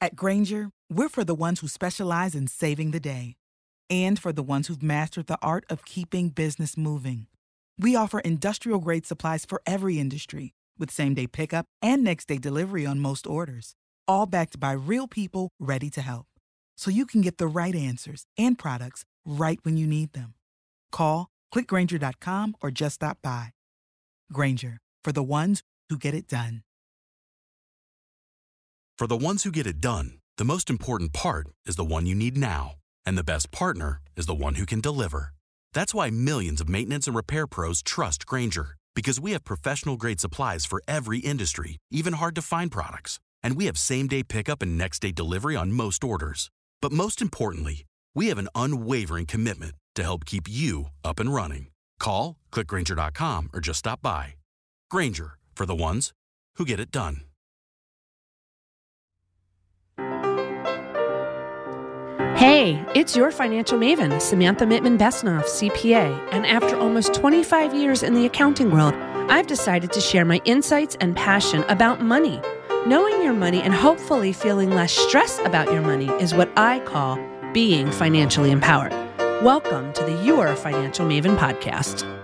At Grainger, we're for the ones who specialize in saving the day and for the ones who've mastered the art of keeping business moving. We offer industrial grade supplies for every industry with same day pickup and next day delivery on most orders, all backed by real people ready to help. So you can get the right answers and products right when you need them. Call, clickgrainger.com, or just stop by. Grainger, for the ones who get it done. For the ones who get it done, the most important part is the one you need now. And the best partner is the one who can deliver. That's why millions of maintenance and repair pros trust Grainger, because we have professional grade supplies for every industry, even hard to find products. And we have same day pickup and next day delivery on most orders. But most importantly, we have an unwavering commitment to help keep you up and running. Call, clickgrainger.com, or just stop by. Grainger, for the ones who get it done. Hey, it's your financial maven, Samantha Mittman Besnoff, CPA. And after almost 25 years in the accounting world, I've decided to share my insights and passion about money. Knowing your money and hopefully feeling less stress about your money is what I call being financially empowered. Welcome to the Your Financial Maven podcast.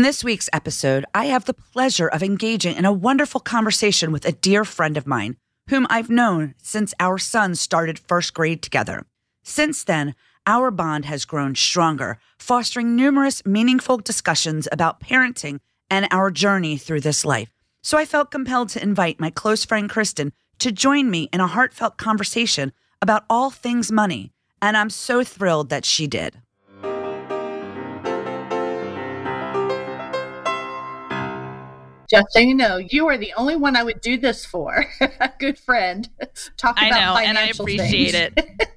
In this week's episode, I have the pleasure of engaging in a wonderful conversation with a dear friend of mine, whom I've known since our sons started first grade together. Since then, our bond has grown stronger, fostering numerous meaningful discussions about parenting and our journey through this life. So I felt compelled to invite my close friend Kristin to join me in a heartfelt conversation about all things money, and I'm so thrilled that she did. Just so you know, you are the only one I would do this for. A good friend. Talk about I know, and I appreciate things. it.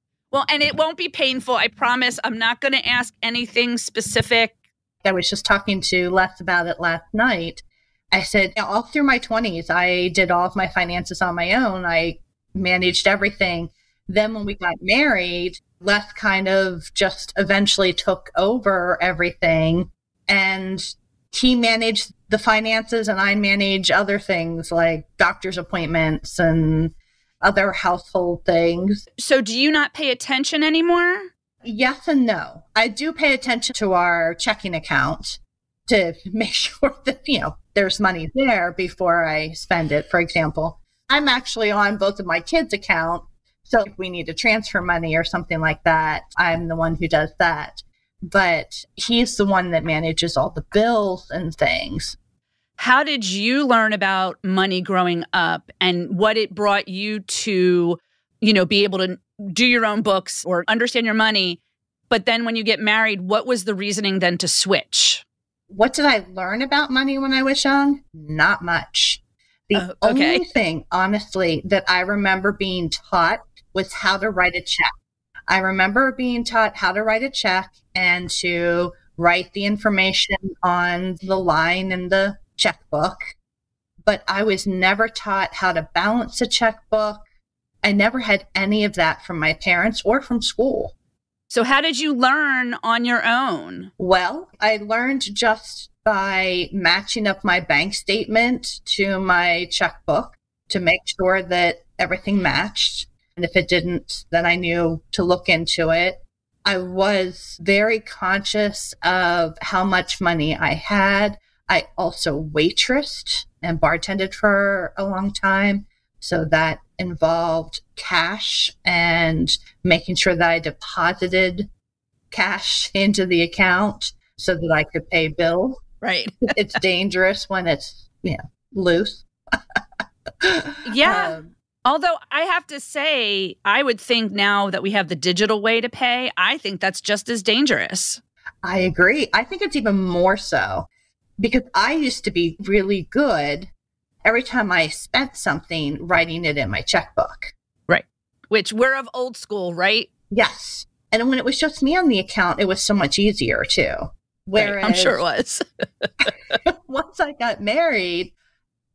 well, and it won't be painful. I promise. I'm not going to ask anything specific. I was just talking to Les about it last night. I said, you know, all through my 20s, I did all of my finances on my own. I managed everything. Then when we got married, Les kind of just eventually took over everything. And he managed the finances, and I manage other things like doctor's appointments and other household things. So, do you not pay attention anymore? Yes and no. I do pay attention to our checking account to make sure that, you know, there's money there before I spend it, for example. I'm actually on both of my kids' account. So if we need to transfer money or something like that, I'm the one who does that. But he's the one that manages all the bills and things. How did you learn about money growing up and what it brought you to, you know, be able to do your own books or understand your money? But then when you get married, what was the reasoning then to switch? What did I learn about money when I was young? Not much. The Oh, okay. only thing, honestly, that I remember being taught was how to write a check. I remember being taught how to write a check and to write the information on the line in the checkbook. But I was never taught how to balance a checkbook. I never had any of that from my parents or from school. So, how did you learn on your own? Well, I learned just by matching up my bank statement to my checkbook to make sure that everything matched. And if it didn't, then I knew to look into it. I was very conscious of how much money I had. I also waitressed and bartended for a long time. So that involved cash and making sure that I deposited cash into the account so that I could pay bills. Right. It's dangerous when it's, you know, loose. Yeah. Um, Although I have to say, I would think now that we have the digital way to pay, I think that's just as dangerous. I agree. I think it's even more so because I used to be really good every time I spent something writing it in my checkbook. Right. Which we're of old school, right? Yes. And when it was just me on the account, it was so much easier too. Right. I'm sure it was. once I got married,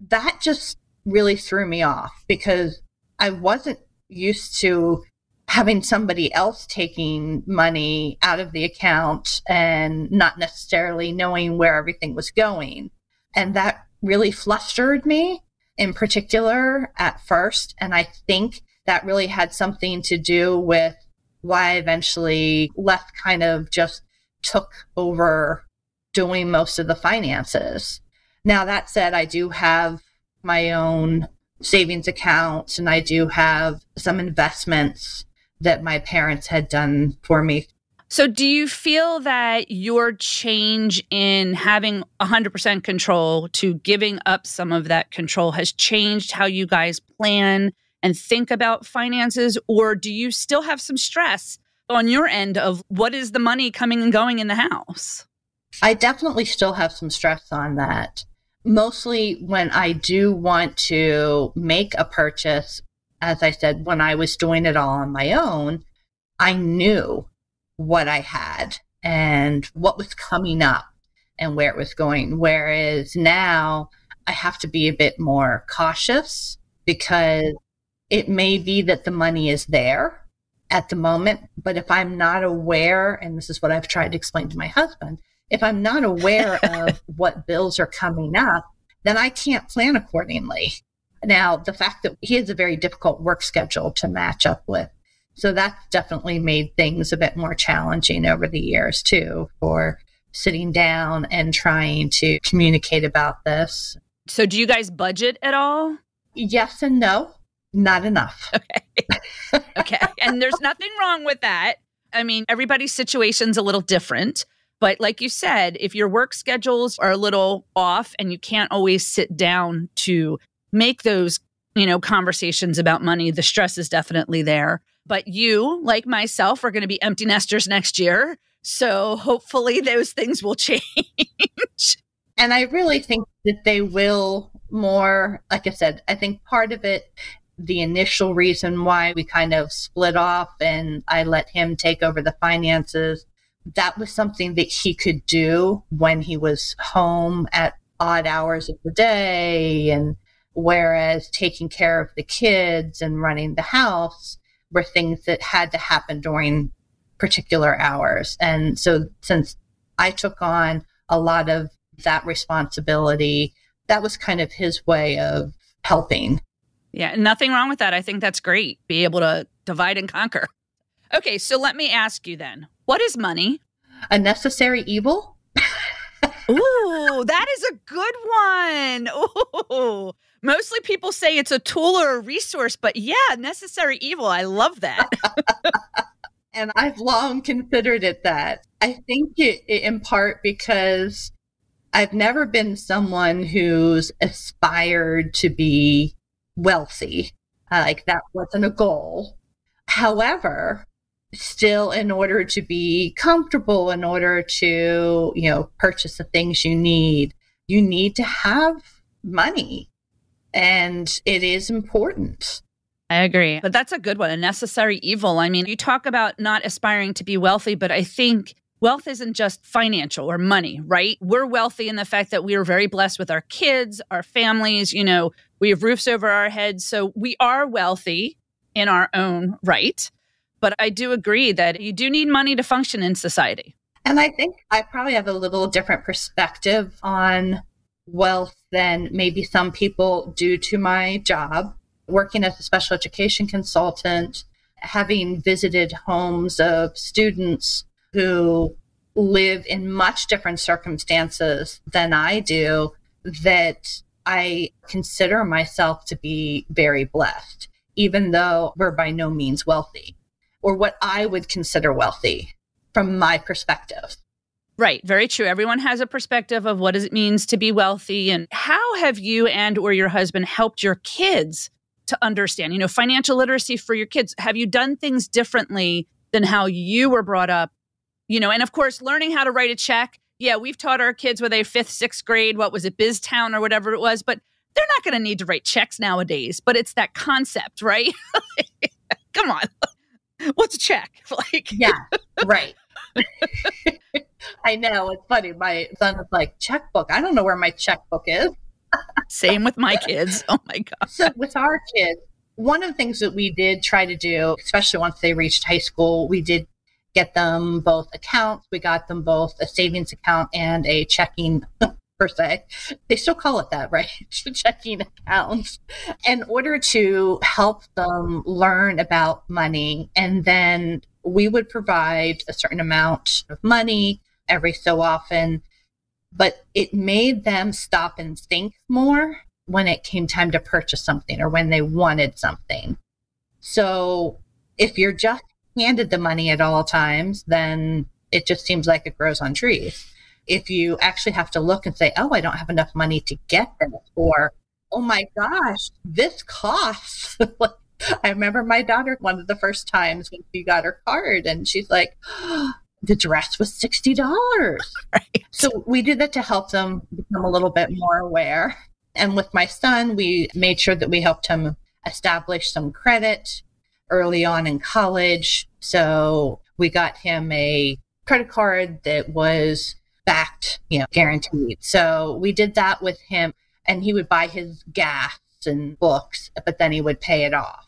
that just really threw me off because I wasn't used to having somebody else taking money out of the account and not necessarily knowing where everything was going. And that really flustered me in particular at first. And I think that really had something to do with why I eventually left kind of just took over doing most of the finances. Now, that said, I do have my own savings accounts and I do have some investments that my parents had done for me. So, do you feel that your change in having 100% control to giving up some of that control has changed how you guys plan and think about finances? Or do you still have some stress on your end of what is the money coming and going in the house? I definitely still have some stress on that. Mostly when I do want to make a purchase, as I said, when I was doing it all on my own, I knew what I had and what was coming up and where it was going. Whereas now I have to be a bit more cautious because it may be that the money is there at the moment, but if I'm not aware, and this is what I've tried to explain to my husband, if I'm not aware of what bills are coming up, then I can't plan accordingly. Now, the fact that he has a very difficult work schedule to match up with. So that's definitely made things a bit more challenging over the years, too, for sitting down and trying to communicate about this. So, do you guys budget at all? Yes and no, not enough. Okay. okay. and there's nothing wrong with that. I mean, everybody's situation's a little different. But like you said, if your work schedules are a little off and you can't always sit down to make those, you know, conversations about money, the stress is definitely there. But you, like myself, are going to be empty nesters next year. So hopefully those things will change. And I really think that they will more. Like I said, I think part of it, the initial reason why we kind of split off and I let him take over the finances that was something that he could do when he was home at odd hours of the day. And whereas taking care of the kids and running the house were things that had to happen during particular hours. And so since I took on a lot of that responsibility, that was kind of his way of helping. Yeah, nothing wrong with that. I think that's great. Be able to divide and conquer. Okay, so let me ask you then what is money? A necessary evil? Ooh, that is a good one. Ooh. Mostly people say it's a tool or a resource, but yeah, necessary evil. I love that. and I've long considered it that. I think it, it, in part because I've never been someone who's aspired to be wealthy. Uh, like that wasn't a goal. However, still in order to be comfortable in order to you know purchase the things you need you need to have money and it is important I agree. But that's a good one, a necessary evil. I mean, you talk about not aspiring to be wealthy, but I think wealth isn't just financial or money, right? We're wealthy in the fact that we are very blessed with our kids, our families, you know, we have roofs over our heads. So we are wealthy in our own right. But I do agree that you do need money to function in society. And I think I probably have a little different perspective on wealth than maybe some people due to my job. Working as a special education consultant, having visited homes of students who live in much different circumstances than I do, that I consider myself to be very blessed, even though we're by no means wealthy or what I would consider wealthy from my perspective. Right, very true. Everyone has a perspective of what it means to be wealthy and how have you and or your husband helped your kids to understand, you know, financial literacy for your kids? Have you done things differently than how you were brought up? You know, and of course, learning how to write a check. Yeah, we've taught our kids with a 5th, 6th grade, what was it, BizTown or whatever it was, but they're not going to need to write checks nowadays, but it's that concept, right? Come on. what's a check? Like, yeah, right. I know. It's funny. My son is like, checkbook. I don't know where my checkbook is. Same with my kids. Oh my God. So, with our kids, one of the things that we did try to do, especially once they reached high school, we did get them both accounts. We got them both a savings account and a checking per se. They still call it that, right? checking accounts in order to help them learn about money. And then we would provide a certain amount of money every so often, but it made them stop and think more when it came time to purchase something or when they wanted something. So if you're just handed the money at all times, then it just seems like it grows on trees. If you actually have to look and say, oh, I don't have enough money to get this, or oh my gosh, this costs. I remember my daughter one of the first times when she got her card and she's like, oh, the dress was $60. Right. So we did that to help them become a little bit more aware. And with my son, we made sure that we helped him establish some credit early on in college. So we got him a credit card that was backed, you know, guaranteed. So we did that with him and he would buy his gas and books, but then he would pay it off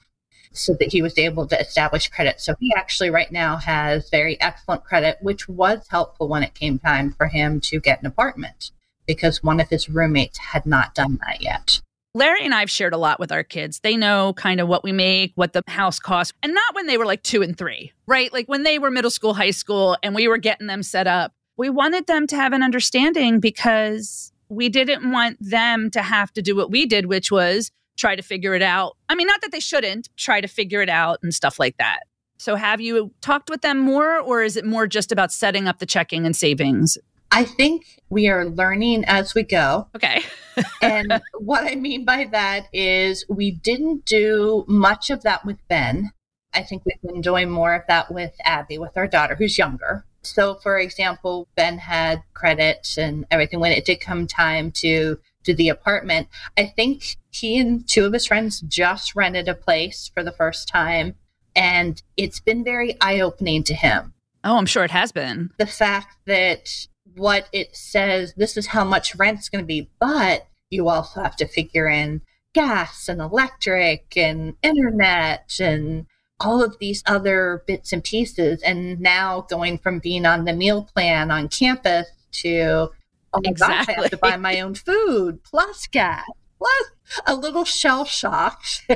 so that he was able to establish credit. So he actually right now has very excellent credit, which was helpful when it came time for him to get an apartment because one of his roommates had not done that yet. Larry and I've shared a lot with our kids. They know kind of what we make, what the house costs, and not when they were like two and three, right? Like when they were middle school, high school, and we were getting them set up. We wanted them to have an understanding because we didn't want them to have to do what we did, which was try to figure it out. I mean, not that they shouldn't try to figure it out and stuff like that. So, have you talked with them more, or is it more just about setting up the checking and savings? I think we are learning as we go. Okay. and what I mean by that is we didn't do much of that with Ben. I think we've been doing more of that with Abby, with our daughter, who's younger. So, for example, Ben had credit and everything. When it did come time to do the apartment. I think he and two of his friends just rented a place for the first time, and it's been very eye opening to him. Oh, I'm sure it has been. The fact that what it says, this is how much rent's going to be, but you also have to figure in gas and electric and internet and all of these other bits and pieces. And now going from being on the meal plan on campus to oh my exactly. gosh, I have to buy my own food plus gas plus a little shell shocked.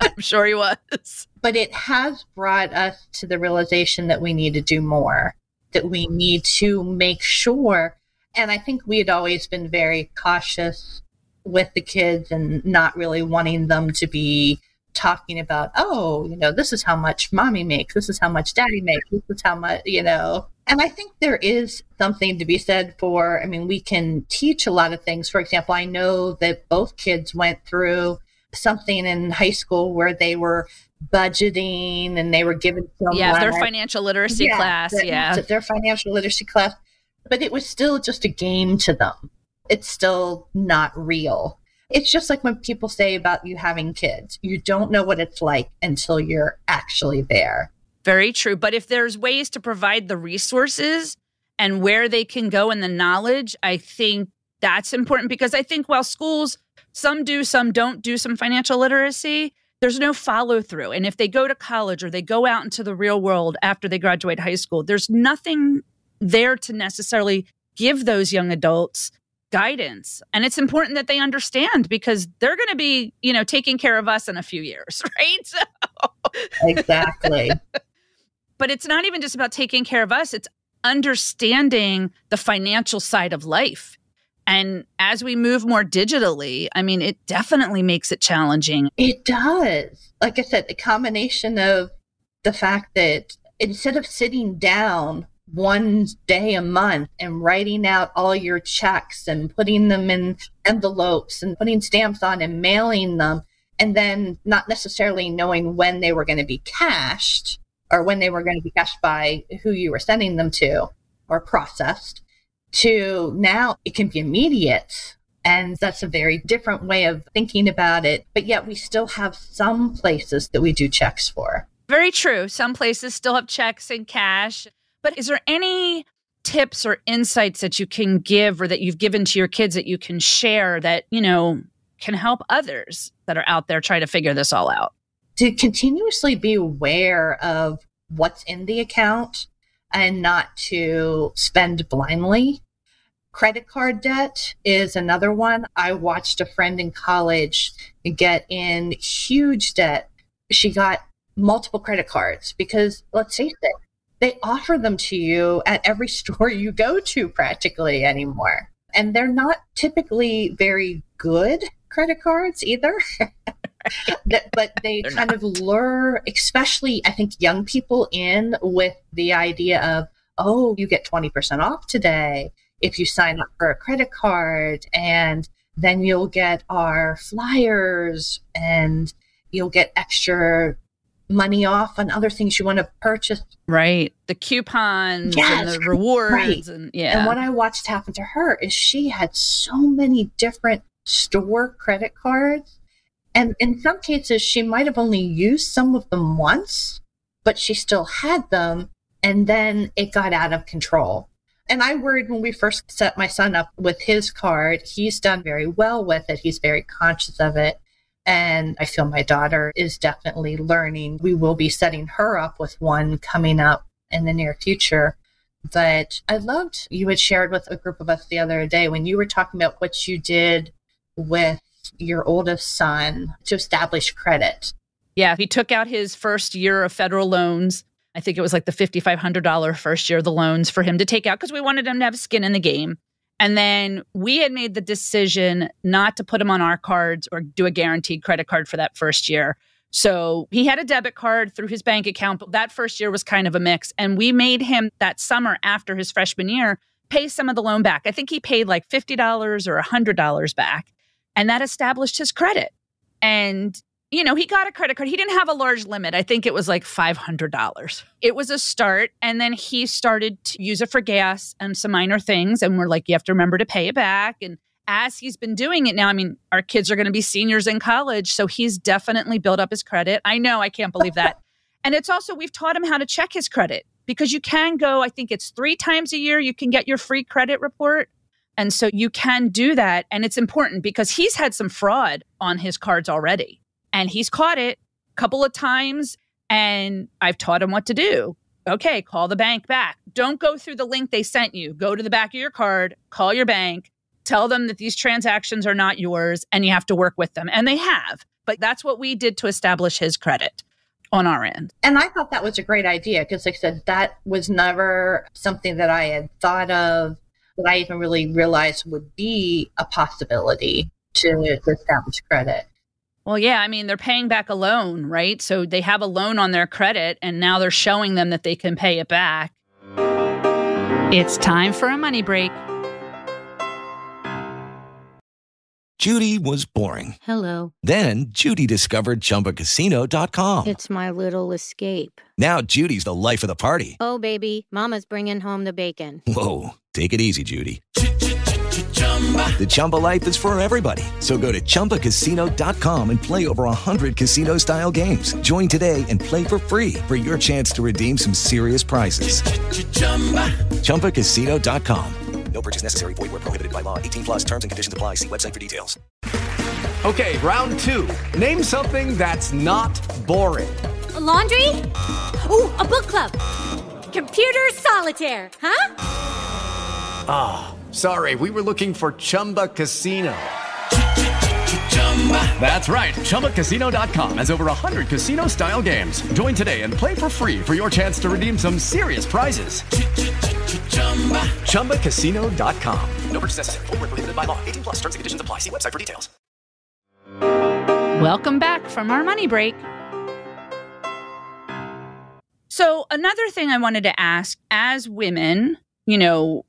I'm sure he was. But it has brought us to the realization that we need to do more, that we need to make sure. And I think we had always been very cautious with the kids and not really wanting them to be talking about, oh, you know, this is how much mommy makes, this is how much daddy makes, this is how much, you know. And I think there is something to be said for, I mean, we can teach a lot of things. For example, I know that both kids went through something in high school where they were budgeting and they were given some yeah their financial literacy yeah, class yeah their financial literacy class but it was still just a game to them it's still not real it's just like when people say about you having kids, you don't know what it's like until you're actually there. Very true. But if there's ways to provide the resources and where they can go and the knowledge, I think that's important because I think while schools, some do, some don't do some financial literacy, there's no follow through. And if they go to college or they go out into the real world after they graduate high school, there's nothing there to necessarily give those young adults guidance. And it's important that they understand because they're going to be you know taking care of us in a few years right? So. exactly. But it's not even just about taking care of us it's understanding the financial side of life. And as we move more digitally i mean it definitely makes it challenging. It does. Like i said the combination of the fact that instead of sitting down one day a month and writing out all your checks and putting them in envelopes and putting stamps on and mailing them and then not necessarily knowing when they were going to be cashed or when they were going to be cashed by who you were sending them to or processed to now it can be immediate. And that's a very different way of thinking about it but yet we still have some places that we do checks for. Very true. Some places still have checks and cash but is there any tips or insights that you can give or that you've given to your kids that you can share that, you know, can help others that are out there trying to figure this all out? To continuously be aware of what's in the account and not to spend blindly. Credit card debt is another one. I watched a friend in college get in huge debt. She got multiple credit cards because let's face it, they offer them to you at every store you go to practically anymore. And they're not typically very good credit cards either. but they they're kind not. of lure, especially I think young people in with the idea of, oh, you get 20% off today if you sign up for a credit card and then you'll get our flyers and you'll get extra money off on other things you want to purchase. Right. The coupons yes, and the rewards right. and yeah. And what I watched happen to her is she had so many different store credit cards. And in some cases she might have only used some of them once, but she still had them and then it got out of control. And I worried when we first set my son up with his card. He's done very well with it. He's very conscious of it. And I feel my daughter is definitely learning. We will be setting her up with one coming up in the near future. But I loved you had shared with a group of us the other day when you were talking about what you did with your oldest son to establish credit. Yeah, he took out his first year of federal loans. I think it was like the $5,500 first year of the loans for him to take out because we wanted him to have skin in the game. And then we had made the decision not to put him on our cards or do a guaranteed credit card for that first year. So he had a debit card through his bank account, but that first year was kind of a mix. And we made him that summer after his freshman year pay some of the loan back. I think he paid like $50 or $100 back. And that established his credit. And you know, he got a credit card. He didn't have a large limit. I think it was like $500. It was a start. And then he started to use it for gas and some minor things. And we're like, you have to remember to pay it back. And as he's been doing it now, I mean, our kids are going to be seniors in college. So he's definitely built up his credit. I know, I can't believe that. and it's also, we've taught him how to check his credit because you can go, I think it's three times a year, you can get your free credit report. And so you can do that. And it's important because he's had some fraud on his cards already and he's caught it a couple of times and I've taught him what to do. Okay, call the bank back. Don't go through the link they sent you. Go to the back of your card, call your bank, tell them that these transactions are not yours and you have to work with them. And they have. But that's what we did to establish his credit on our end. And I thought that was a great idea because, like I said, that was never something that I had thought of that I even really realized would be a possibility to, to establish credit. Well, yeah, I mean, they're paying back a loan, right? So they have a loan on their credit and now they're showing them that they can pay it back. It's time for a money break. Judy was boring. Hello. Then Judy discovered chumbacasino.com. It's my little escape. Now Judy's the life of the party. Oh, baby, Mama's bringing home the bacon. Whoa. Take it easy, Judy. The Chumba life is for everybody. So go to ChumbaCasino.com and play over 100 casino style games. Join today and play for free for your chance to redeem some serious prizes. Ch-ch-chumba. ChumbaCasino.com. No purchase necessary. Void where prohibited by law. 18 plus terms and conditions apply. See website for details. Okay, round two. Name something that's not boring. A laundry? Ooh, a book club. Computer solitaire, huh? Ah. Sorry, we were looking for Chumba Casino. That's right. ChumbaCasino.com has over 100 casino style games. Join today and play for free for your chance to redeem some serious prizes. ChumbaCasino.com. No purchase necessary. Full prohibited by law. 18 plus terms and conditions apply. See website for details. Welcome back from our money break. So, another thing I wanted to ask as women, you know,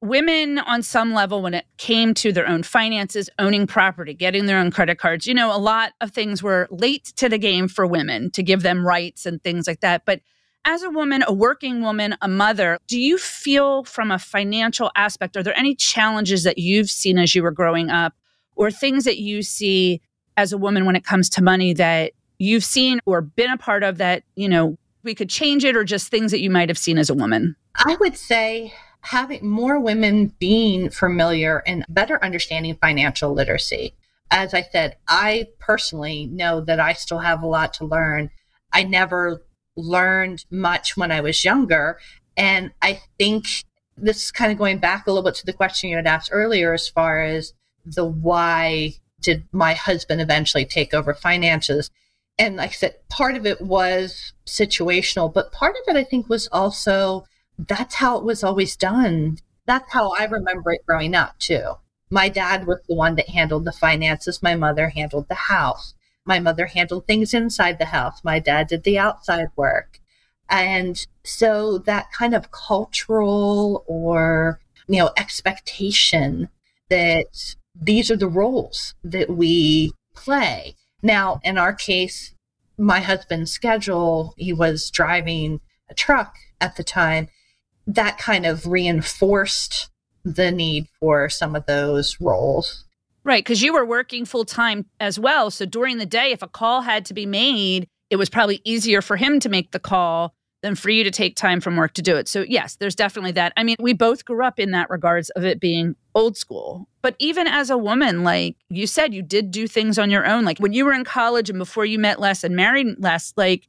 women on some level when it came to their own finances owning property getting their own credit cards you know a lot of things were late to the game for women to give them rights and things like that. But as a woman a working woman a mother do you feel from a financial aspect are there any challenges that you've seen as you were growing up or things that you see as a woman when it comes to money that you've seen or been a part of that you know we could change it or just things that you might have seen as a woman? I would say having more women being familiar and better understanding financial literacy. As I said, I personally know that I still have a lot to learn. I never learned much when I was younger. And I think this is kind of going back a little bit to the question you had asked earlier as far as the why did my husband eventually take over finances. And like I said, part of it was situational, but part of it I think was also that's how it was always done. That's how I remember it growing up too. My dad was the one that handled the finances. My mother handled the house. My mother handled things inside the house. My dad did the outside work. And so that kind of cultural or, you know, expectation that these are the roles that we play. Now, in our case, my husband's schedule, he was driving a truck at the time. That kind of reinforced the need for some of those roles. Right, because you were working full time as well. So during the day, if a call had to be made, it was probably easier for him to make the call than for you to take time from work to do it. So, yes, there's definitely that. I mean, we both grew up in that regards of it being old school. But even as a woman, like you said, you did do things on your own. Like when you were in college and before you met Les and married Les, like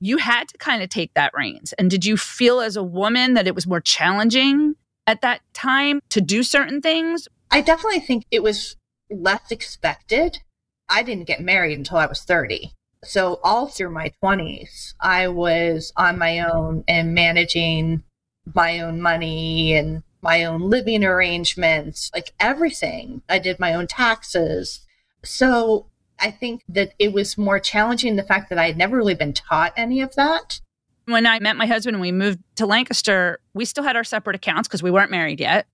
you had to kind of take that reins. And did you feel as a woman that it was more challenging at that time to do certain things? I definitely think it was less expected. I didn't get married until I was 30. So all through my 20s, I was on my own and managing my own money and my own living arrangements, like everything. I did my own taxes. So I think that it was more challenging the fact that I had never really been taught any of that. When I met my husband and we moved to Lancaster, we still had our separate accounts because we weren't married yet.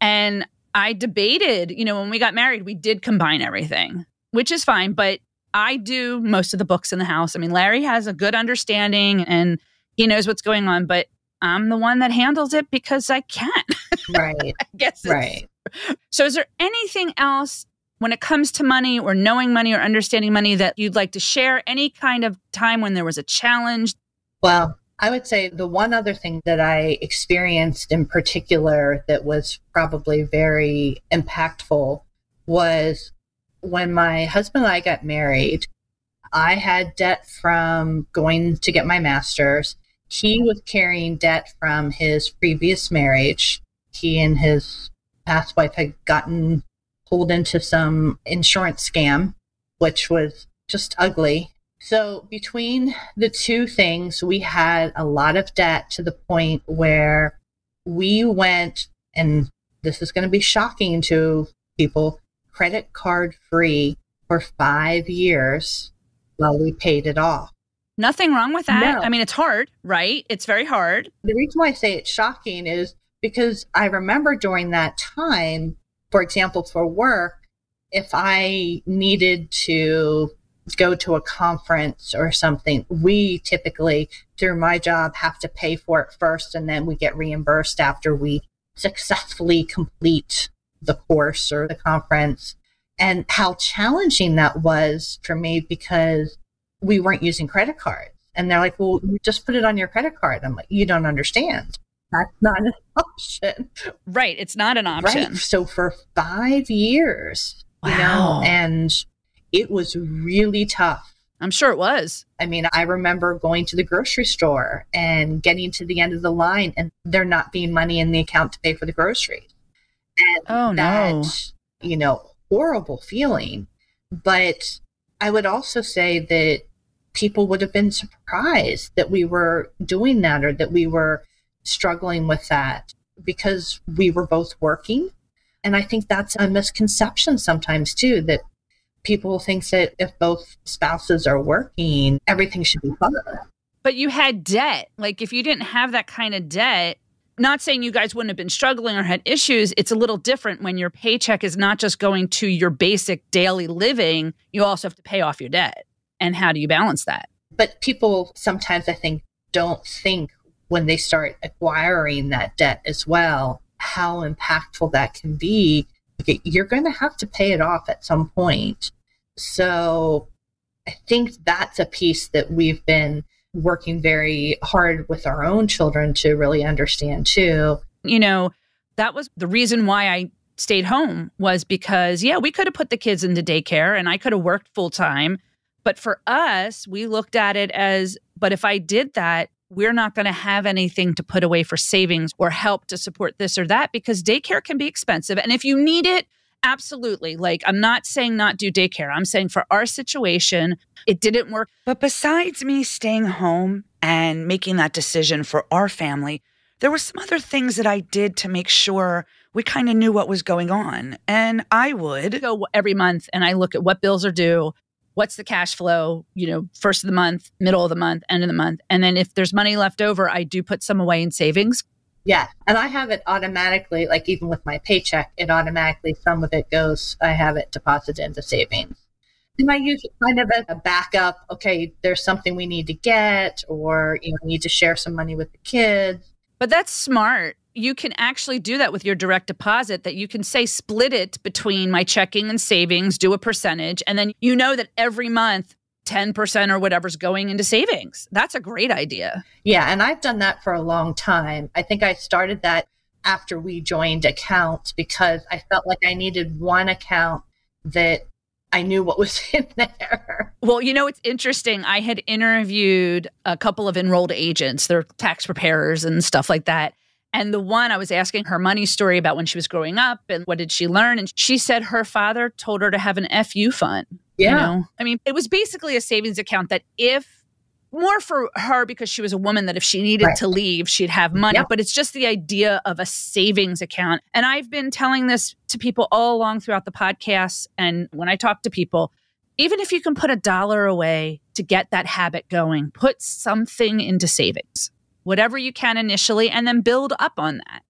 And I debated, you know, when we got married, we did combine everything, which is fine. But I do most of the books in the house. I mean, Larry has a good understanding and he knows what's going on, but I'm the one that handles it because I can't. Right. I guess. Right. So, is there anything else when it comes to money or knowing money or understanding money that you'd like to share? Any kind of time when there was a challenge? Well, I would say the one other thing that I experienced in particular that was probably very impactful was when my husband and I got married, I had debt from going to get my master's. He was carrying debt from his previous marriage. He and his past wife had gotten pulled into some insurance scam, which was just ugly. So, between the two things, we had a lot of debt to the point where we went, and this is going to be shocking to people, credit card free for five years while we paid it off. Nothing wrong with that. No. I mean, it's hard, right? It's very hard. The reason why I say it's shocking is because I remember during that time, for example, for work, if I needed to go to a conference or something, we typically, through my job, have to pay for it first and then we get reimbursed after we successfully complete the course or the conference. And how challenging that was for me because we weren't using credit cards. And they're like, well, just put it on your credit card. I'm like, you don't understand. That's not an option. Right. It's not an option. Right. So for five years, Wow. you know, and it was really tough. I'm sure it was. I mean, I remember going to the grocery store and getting to the end of the line and there not being money in the account to pay for the groceries. And Oh, no. that, you know, horrible feeling. But I would also say that people would have been surprised that we were doing that or that we were struggling with that because we were both working. And I think that's a misconception sometimes too that people think that if both spouses are working, everything should be fun. But you had debt. Like, if you didn't have that kind of debt, not saying you guys wouldn't have been struggling or had issues, it's a little different when your paycheck is not just going to your basic daily living, you also have to pay off your debt. And how do you balance that? But people sometimes, I think, don't think when they start acquiring that debt as well, how impactful that can be. You're going to have to pay it off at some point. So I think that's a piece that we've been working very hard with our own children to really understand too. You know, that was the reason why I stayed home was because, yeah, we could have put the kids into daycare and I could have worked full time. But for us, we looked at it as, but if I did that, we're not going to have anything to put away for savings or help to support this or that because daycare can be expensive. And if you need it, absolutely. Like, I'm not saying not do daycare. I'm saying for our situation, it didn't work. But besides me staying home and making that decision for our family, there were some other things that I did to make sure we kind of knew what was going on. And I would go every month and I look at what bills are due, what's the cash flow, you know, first of the month, middle of the month, end of the month. And then if there's money left over, I do put some away in savings. Yeah. And I have it automatically, like even with my paycheck, it automatically, some of it goes, I have it deposited into savings. And I use it kind of as a backup. Okay, there's something we need to get, or, you know, need to share some money with the kids. But that's smart you can actually do that with your direct deposit that you can say split it between my checking and savings, do a percentage, and then you know that every month 10% or whatever's going into savings. That's a great idea. Yeah, and I've done that for a long time. I think I started that after we joined accounts because I felt like I needed one account that I knew what was in there. Well, you know, it's interesting. I had interviewed a couple of enrolled agents, they're tax preparers and stuff like that. And the one I was asking her money story about when she was growing up and what did she learn. And she said her father told her to have an FU fund. Yeah. You know? I mean, it was basically a savings account that if more for her because she was a woman that if she needed right. to leave, she'd have money. Yep. But it's just the idea of a savings account. And I've been telling this to people all along throughout the podcast. And when I talk to people, even if you can put a dollar away to get that habit going, put something into savings whatever you can initially, and then build up on that.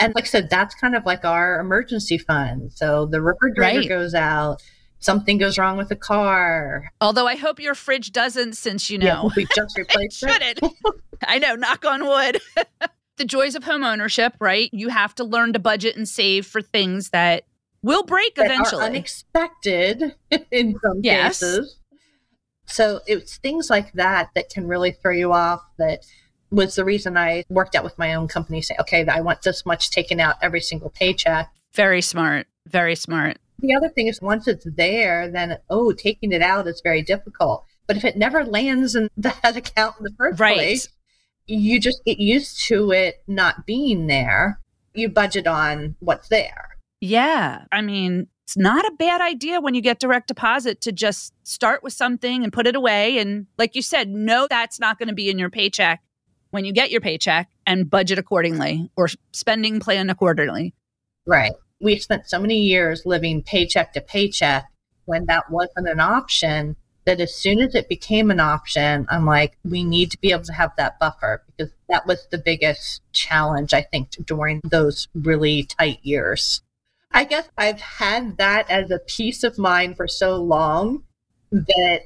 And like I said, that's kind of like our emergency fund. So the refrigerator right. goes out, something goes wrong with the car. Although I hope your fridge doesn't, since you know yeah, we just replaced it. it. I know, knock on wood. the joys of home ownership, right? You have to learn to budget and save for things that will break that eventually. unexpected in some yes. cases. So it's things like that that can really throw you off that was the reason I worked out with my own company, say, okay, I want this much taken out every single paycheck. Very smart. Very smart. The other thing is once it's there, then, oh, taking it out is very difficult. But if it never lands in that account in the first right. place, you just get used to it not being there. You budget on what's there. Yeah. I mean, it's not a bad idea when you get direct deposit to just start with something and put it away. And like you said, no, that's not going to be in your paycheck when you get your paycheck and budget accordingly or spending plan accordingly. Right. We spent so many years living paycheck to paycheck when that wasn't an option that as soon as it became an option, I'm like, we need to be able to have that buffer because that was the biggest challenge, I think, during those really tight years. I guess I've had that as a peace of mind for so long that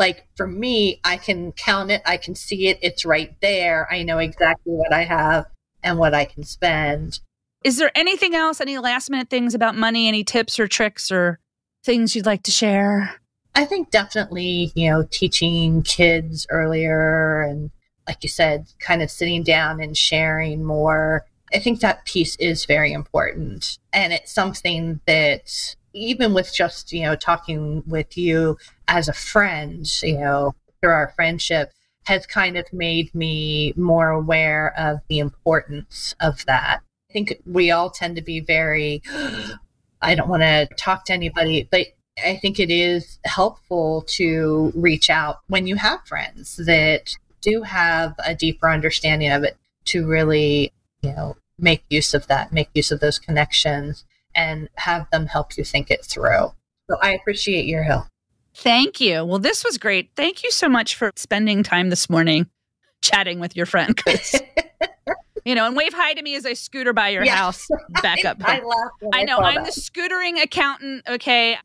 like for me, I can count it, I can see it, it's right there. I know exactly what I have and what I can spend. Is there anything else, any last minute things about money, any tips or tricks or things you'd like to share? I think definitely, you know, teaching kids earlier and like you said, kind of sitting down and sharing more. I think that piece is very important. And it's something that even with just, you know, talking with you as a friend, you know, through our friendship, has kind of made me more aware of the importance of that. I think we all tend to be very, I don't want to talk to anybody, but I think it is helpful to reach out when you have friends that do have a deeper understanding of it to really, you know, make use of that, make use of those connections and have them help you think it through. So I appreciate your help. Thank you. Well, this was great. Thank you so much for spending time this morning chatting with your friend. you know, and wave hi to me as I scooter by your house back up. I, laugh I know I I'm that. the scootering accountant. Okay.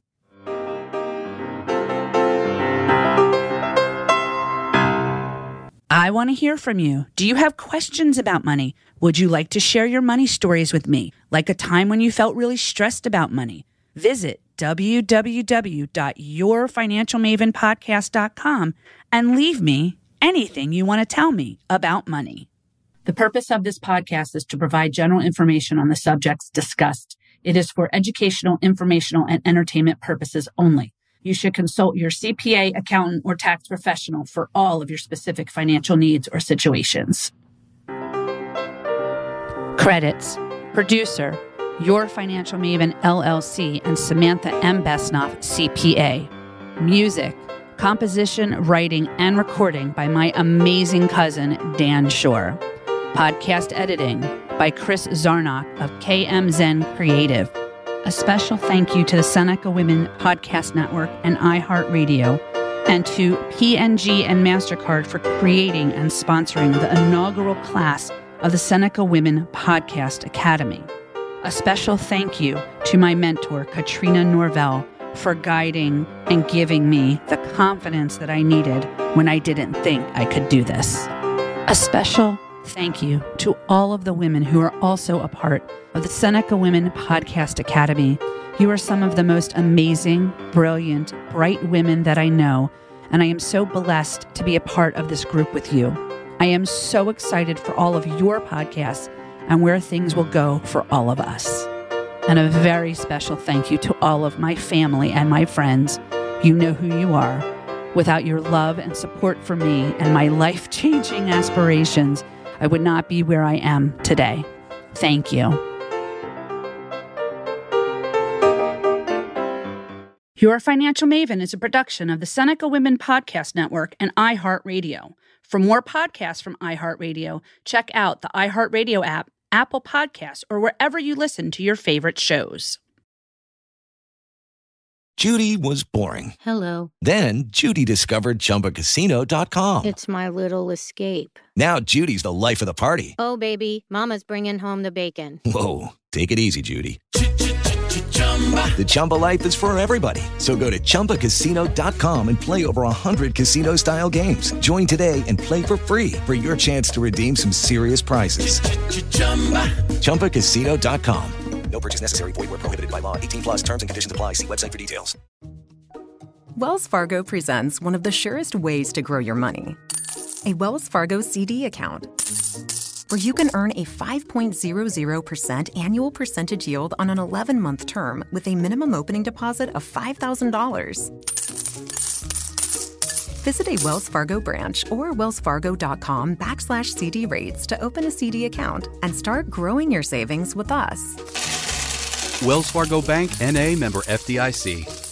I want to hear from you. Do you have questions about money? Would you like to share your money stories with me, like a time when you felt really stressed about money? Visit www.yourfinancialmavenpodcast.com and leave me anything you want to tell me about money. The purpose of this podcast is to provide general information on the subjects discussed. It is for educational, informational, and entertainment purposes only. you should consult your CPA, accountant, or tax professional for all of your specific financial needs or situations. Credits Producer, Your Financial Maven LLC, and Samantha M. Besnoff, CPA. Music, composition, writing, and recording by my amazing cousin, Dan Shore. Podcast editing by Kris Zarnoch of KMZen Creative. A special thank you to the Seneca Women Podcast Network and iHeartRadio, and to P&G and MasterCard for creating and sponsoring the inaugural class of the Seneca Women Podcast Academy. A special thank you to my mentor, Katrina Norvell, for guiding and giving me the confidence that I needed when I didn't think I could do this. A special thank you to all of the women who are also a part of the Seneca Women Podcast Academy. You are some of the most amazing, brilliant, bright women that I know, and I am so blessed to be a part of this group with you. I am so excited for all of your podcasts and where things will go for all of us. And a very special thank you to all of my family and my friends. You know who you are. Without your love and support for me and my life changing aspirations, I would not be where I am today. Thank you. Your Financial Maven is a production of the Seneca Women Podcast Network and iHeartRadio. For more podcasts from iHeartRadio, check out the iHeartRadio app, Apple Podcasts, or wherever you listen to your favorite shows. Judy was boring. Hello. Then Judy discovered ChumbaCasino.com. It's my little escape. Now Judy's the life of the party. Oh, baby, Mama's bringing home the bacon. Whoa, take it easy, Judy. The Chumba life is for everybody. So go to ChumbaCasino.com and play over 100 casino style games. Join today and play for free for your chance to redeem some serious prizes. ChumbaCasino.com. No purchase necessary. Void where prohibited by law. 18 plus terms and conditions apply. See website for details. Wells Fargo presents one of the surest ways to grow your money a Wells Fargo CD account where you can earn a 5.00% annual percentage yield on an 11 month term with a minimum opening deposit of $5,000. Visit a Wells Fargo branch or wellsfargo.com backslash CD rates to open a CD account and start growing your savings with us. Wells Fargo Bank NA member FDIC.